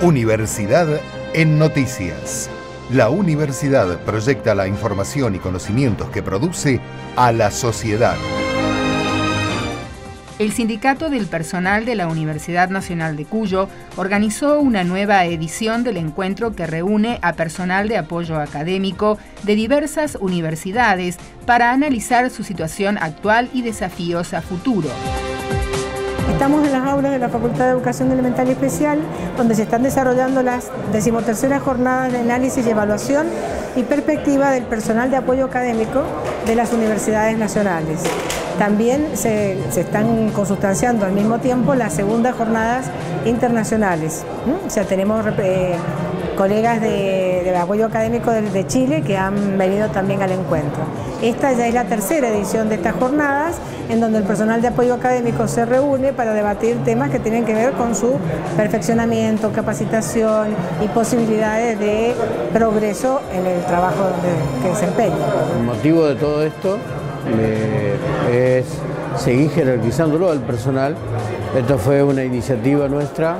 Universidad en Noticias. La universidad proyecta la información y conocimientos que produce a la sociedad. El Sindicato del Personal de la Universidad Nacional de Cuyo organizó una nueva edición del encuentro que reúne a personal de apoyo académico de diversas universidades para analizar su situación actual y desafíos a futuro. Estamos en las aulas de la Facultad de Educación Elemental Especial, donde se están desarrollando las decimoterceras jornadas de análisis y evaluación y perspectiva del personal de apoyo académico de las universidades nacionales. También se, están consustanciando al mismo tiempo las segundas jornadas internacionales. O sea, tenemos eh, colegas de, apoyo académico de, Chile que han venido también al encuentro. Esta ya es la tercera edición de estas jornadas en donde el personal de apoyo académico se reúne para debatir temas que tienen que ver con su perfeccionamiento, capacitación y posibilidades de progreso en el trabajo que desempeña. El motivo de todo esto es seguir jerarquizándolo al personal. Esto fue una iniciativa nuestra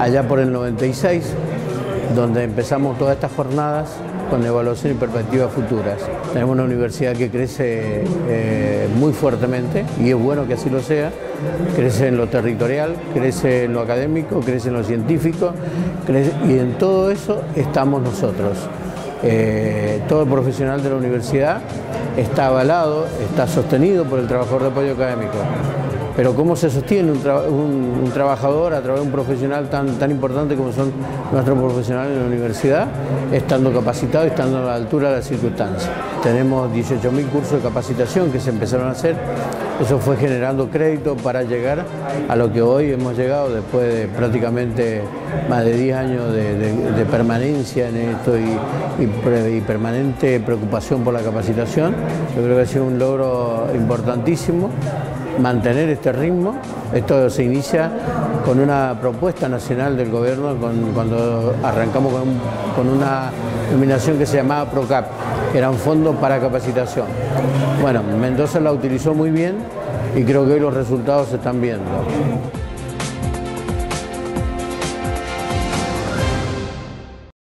allá por el 96, donde empezamos todas estas jornadas con evaluación y perspectivas futuras. Tenemos una universidad que crece eh, muy fuertemente y es bueno que así lo sea. Crece en lo territorial, crece en lo académico, crece en lo científico y en todo eso estamos nosotros. Eh, todo profesional de la universidad está avalado, está sostenido por el trabajador de apoyo académico. Pero ¿cómo se sostiene un, trabajador a través de un profesional tan, tan importante como son nuestros profesionales en la universidad, estando capacitado y estando a la altura de las circunstancias? Tenemos 18.000 cursos de capacitación que se empezaron a hacer, eso fue generando crédito para llegar a lo que hoy hemos llegado después de prácticamente más de 10 años de, permanencia en esto y, y permanente preocupación por la capacitación. Yo creo que ha sido un logro importantísimo mantener este ritmo. Esto se inicia con una propuesta nacional del gobierno cuando arrancamos con, una nominación que se llamaba PROCAP, que era un fondo para capacitación. Bueno, Mendoza la utilizó muy bien y creo que hoy los resultados se están viendo.